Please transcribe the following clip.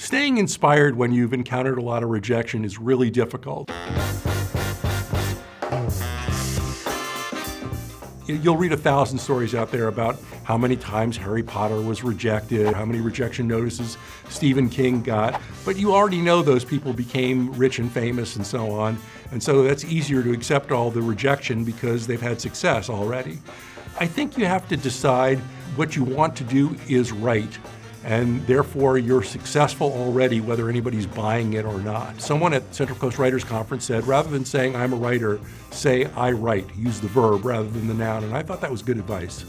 Staying inspired when you've encountered a lot of rejection is really difficult. You'll read a thousand stories out there about how many times Harry Potter was rejected, how many rejection notices Stephen King got, but you already know those people became rich and famous and so on, and so that's easier to accept all the rejection because they've had success already. I think you have to decide what you want to do is write and therefore you're successful already whether anybody's buying it or not. Someone at Central Coast Writers Conference said, rather than saying I'm a writer, say I write. Use the verb rather than the noun, and I thought that was good advice.